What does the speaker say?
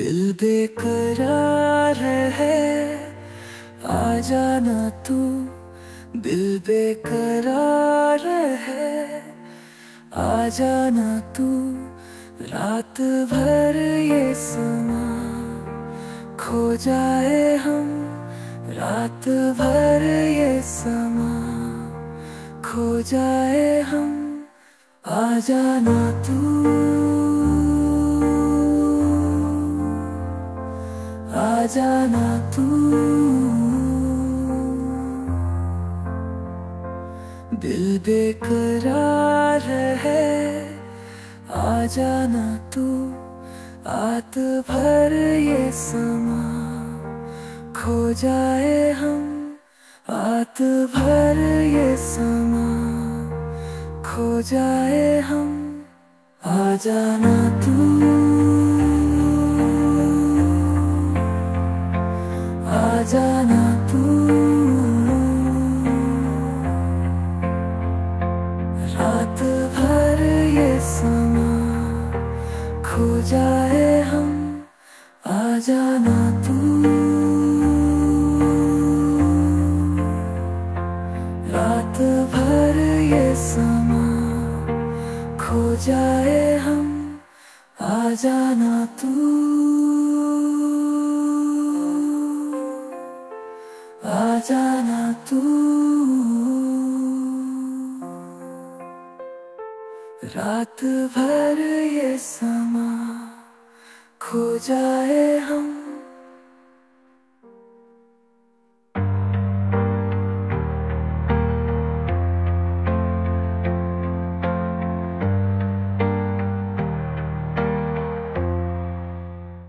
दिल बेकरार है, आ जाना तू। दिल बेकरार है, आ जाना तू। रात भर ये समा खो जाए हम, रात भर ये समा खो जाए हम, आ जाना तू। जाना तू। दिल बेकरार है, आ जाना तू। आत भर ये समा, खो जाए हम। आत भर ये समा, खो जाए हम। आ जाना जाना तू। रात भर ये समा, खो जाए हम, आ जाना तू। रात भर ये समा, खो जाए हम, आ जाना तू। जाना तू रात भर ये समा खो जाए हम